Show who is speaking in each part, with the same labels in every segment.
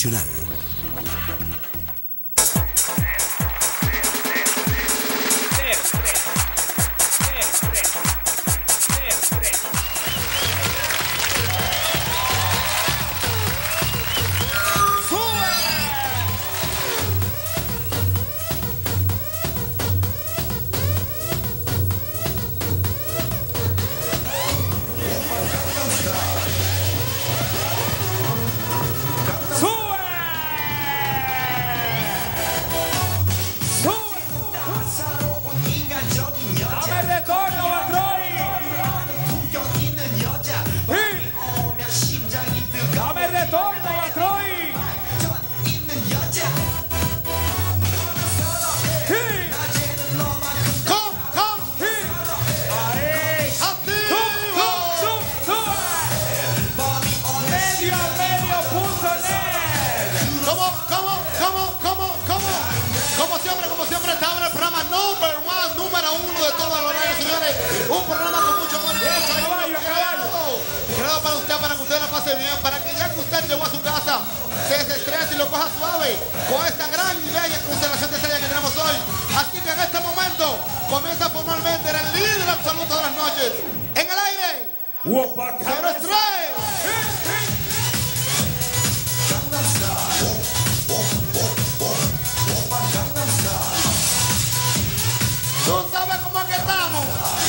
Speaker 1: Nacional.
Speaker 2: Usted, la pase bien, para que ya que usted llegó a su casa, se desestrese y lo coja suave con esta gran y bella constelación de estrellas que tenemos hoy. Así que en este momento comienza formalmente el líder absoluto de las noches. En el aire, Cero Estrella. ¿Tú sabes cómo es que estamos?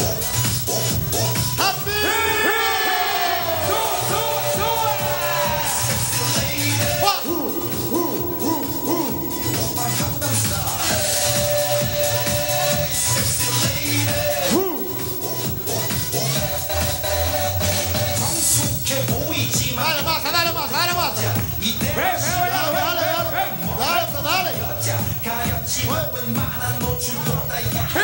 Speaker 3: 가엾지. 웬만한 노출보다 야.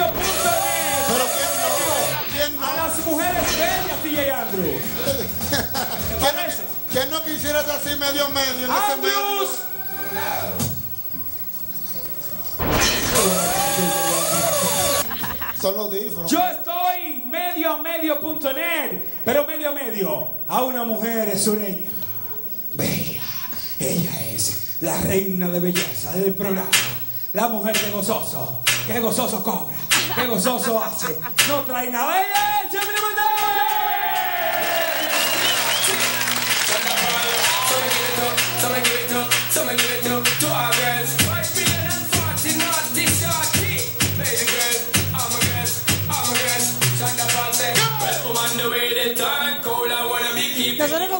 Speaker 3: A medio punto net.
Speaker 2: Pero quién no, quién
Speaker 3: A
Speaker 2: no,
Speaker 3: las mujeres bellas, DJ Andrew.
Speaker 2: quién no, quién no quisiera estar así medio medio medio.
Speaker 3: Andrews.
Speaker 2: Son los.
Speaker 3: Yo estoy medio a medio punto net, pero medio a medio a una mujer sureña. Bella. Ella es la reina de belleza del programa. La mujer de gozoso. Que gozoso cobra. Que gozoso hace. No trae nada.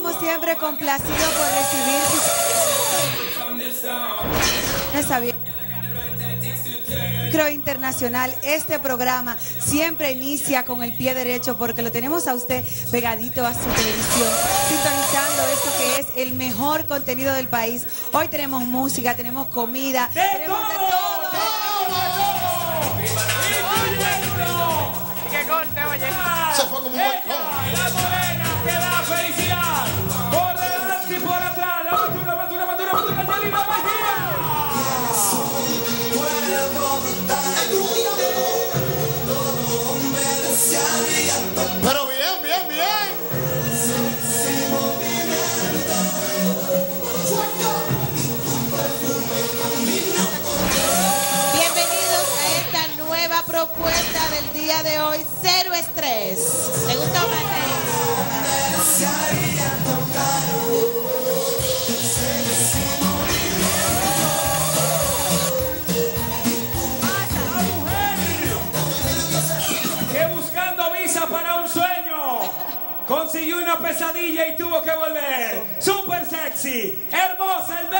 Speaker 4: Como siempre complacidos por recibir. Está bien. Micro Internacional. Este programa siempre inicia con el pie derecho porque lo tenemos a usted pegadito a su televisión, sintonizando esto que es el mejor contenido del país. Hoy tenemos música, tenemos comida,
Speaker 3: ¡De
Speaker 4: tenemos de
Speaker 3: todo!
Speaker 4: todo.
Speaker 1: Y qué corte, oye.
Speaker 2: Eso fue como un balcón.
Speaker 3: La morena que da felicidad.
Speaker 5: Día de hoy, Cero Estrés. ¿Te gustó, Mateo?
Speaker 3: que buscando visa para un sueño consiguió una pesadilla y tuvo que volver. Super sexy, hermosa, el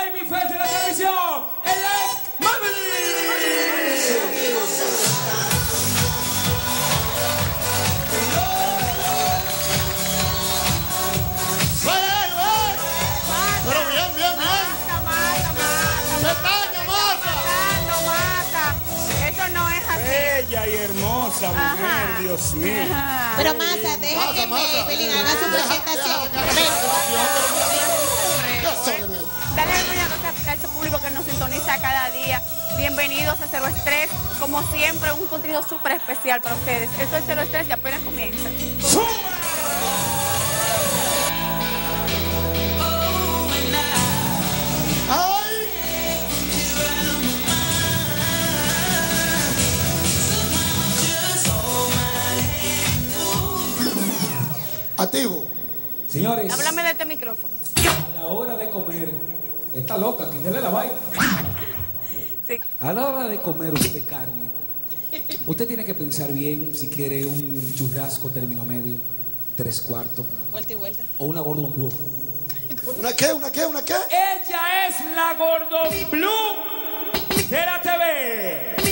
Speaker 3: Dios mío.
Speaker 1: Ajá.
Speaker 5: Pero Masa, deja que. Maybelline haga su presentación.
Speaker 1: Dale a ese público que nos sintoniza cada día. Bienvenidos a Cero Estrés. Como siempre, un contenido súper especial para ustedes. Esto es Cero Estrés y apenas comienza.
Speaker 2: Activo.
Speaker 3: Señores,
Speaker 1: Háblame de este micrófono.
Speaker 3: a la hora de comer, está loca, quítale la vaina.
Speaker 1: Sí.
Speaker 3: A la hora de comer usted carne, usted tiene que pensar bien si quiere un churrasco término medio, tres cuartos,
Speaker 5: Vuelta y vuelta.
Speaker 3: o una gordon blue.
Speaker 2: ¿Una qué? ¿Una qué? ¿Una qué?
Speaker 3: Ella es la gordon blue de la TV.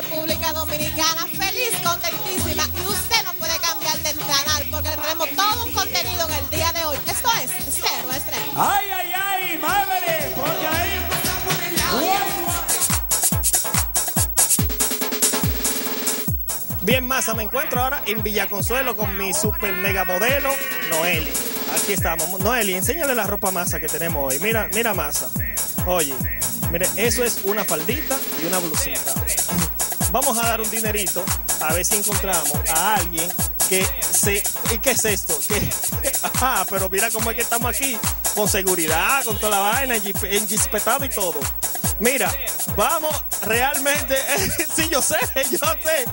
Speaker 5: República Dominicana, feliz, contentísima. Y usted no puede cambiar de canal porque tenemos todo un contenido en el día de hoy. Esto es Cero Estrés.
Speaker 3: Ay, ay, ay, Maverick, porque ahí.
Speaker 6: Bien, masa, me encuentro ahora en Villaconsuelo con mi super mega modelo, Noeli. Aquí estamos. Noeli, enséñale la ropa masa que tenemos hoy. Mira, mira masa. Oye, mire, eso es una faldita y una blusita. Vamos a dar un dinerito a ver si encontramos a alguien que se... ¿Y qué es esto? Que, ah, pero mira cómo es que estamos aquí. Con seguridad, con toda la vaina, enjispetado y todo. Mira, vamos realmente... sí, yo sé, yo sé.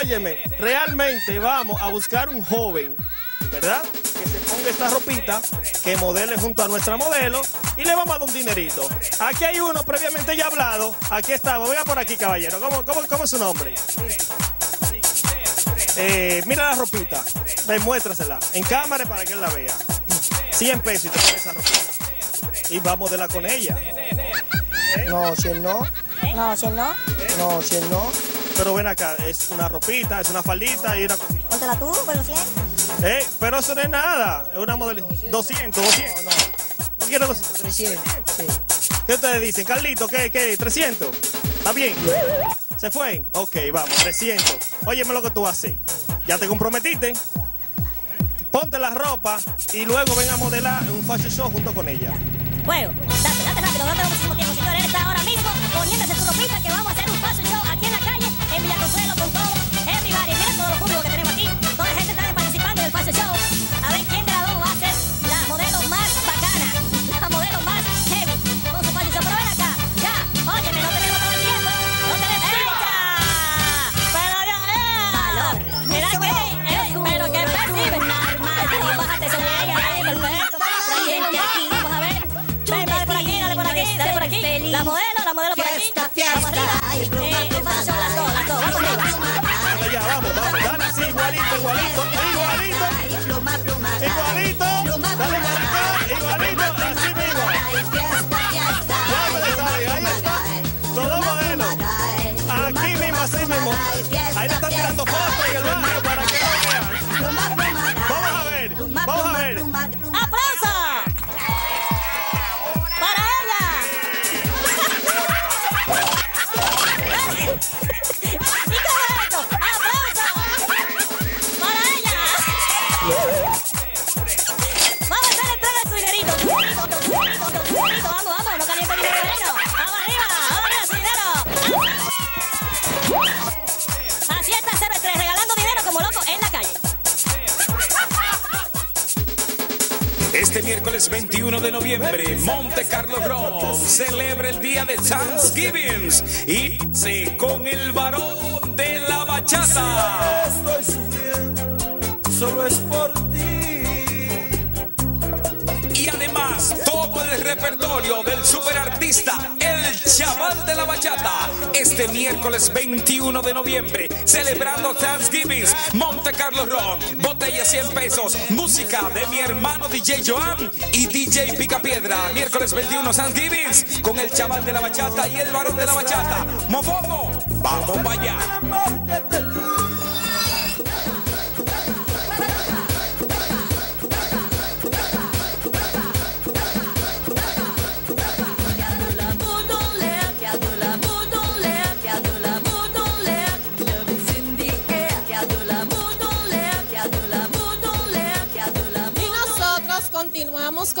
Speaker 6: Óyeme, realmente vamos a buscar un joven, ¿verdad? Que se ponga esta ropita, que modele junto a nuestra modelo y le vamos a dar un dinerito. Aquí hay uno previamente ya hablado. Aquí estamos. Venga por aquí, caballero. ¿Cómo, cómo, cómo es su nombre? Eh, mira la ropita. Ven, muéstrasela en cámara para que él la vea. 100 pesos y te pones esa ropita. Y va a modelar con ella.
Speaker 7: No, si él no.
Speaker 8: No, si él no,
Speaker 7: No, si él no.
Speaker 6: Pero ven acá, es una ropita, es una faldita y una cosita.
Speaker 8: Póntela tú, pues lo siento.
Speaker 6: Eh, pero eso no es nada. Es una modelo. 200, 200. No, no. quiero 200.
Speaker 7: 300. Sí.
Speaker 6: ¿Qué ustedes dicen? Carlito, ¿qué? ¿Qué? ¿300? ¿Está bien? ¿Se fue? Ok, vamos, 300. Óyeme lo que tú haces. Ya te comprometiste. Ponte la ropa y luego ven a modelar un fashion show junto con ella.
Speaker 8: Bueno, date, date rápido, no tenemos muchísimo tiempo, señores. Está ahora mismo poniéndose su ropita que vamos a hacer un La modelo, la modelo por aquí. Fiesta, eh, fiesta.
Speaker 7: Igualito.
Speaker 9: Este miércoles 21 de noviembre, Monte Carlo Groove celebra el día de Thanksgiving y se con el varón de la bachata.
Speaker 10: Estoy sufriendo, solo es por ti.
Speaker 9: Y además, todo el repertorio del superartista, chaval de la bachata. Este miércoles 21 de noviembre, celebrando Thanksgiving, Monte Carlo Rock, botella 100 pesos, música de mi hermano DJ Joan y DJ Picapiedra. Miércoles 21 Thanksgiving, con el chaval de la bachata y el varón de la bachata. Mofongo, vamos para allá.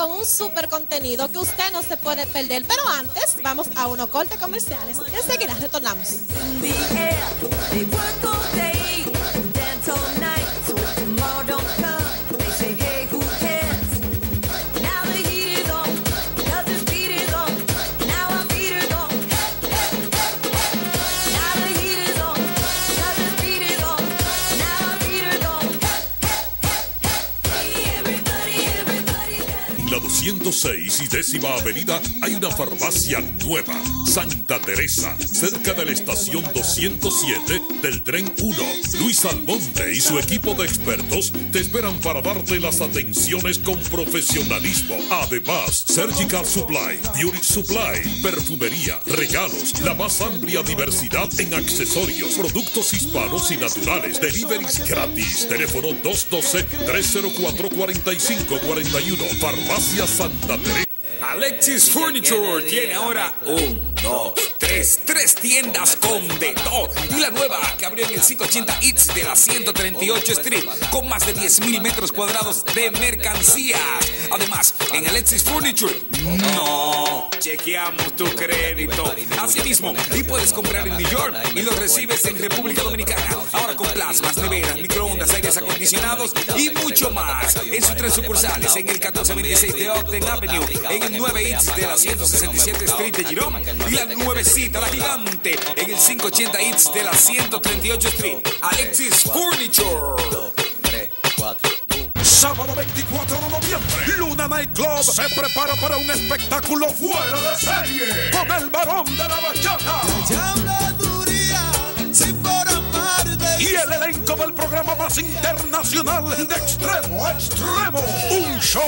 Speaker 11: Con un super contenido que usted no se puede perder. Pero antes, vamos a unos cortes comerciales. Enseguida retornamos.
Speaker 12: En la 206 y décima avenida hay una farmacia nueva, Santa Teresa, cerca de la estación 207 del tren 1. Luis Almonte y su equipo de expertos te esperan para darte las atenciones con profesionalismo. Además, Surgical Supply, Beauty Supply, perfumería, regalos, la más amplia diversidad en accesorios, productos hispanos y naturales, deliveries gratis. Teléfono 212-304-4541. Farmacia Santa.
Speaker 9: Alexis Furniture tiene ahora un, dos, tres, tiendas con de todo. Y la nueva que abrió en el 580 Eats de la 138 Street con más de 10 mil metros cuadrados de mercancías. Además, en Alexis Furniture, no, chequeamos tu crédito. Asimismo, y puedes comprar en New York y lo recibes en República Dominicana. Ahora con plasmas, neveras, microondas, aires acondicionados y mucho más. En sus tres sucursales, en el 1426 de Ogden Avenue, en el 9 Eats de la 167 Street de Girón y la la gigante, en el 580 Eats de la 138 Street. Alexis Furniture.
Speaker 12: Sábado 24 de noviembre, Luna Night Club se prepara para un espectáculo fuera de serie con el varón de la bachata. Y el elenco del programa más internacional de extremo a extremo. Un show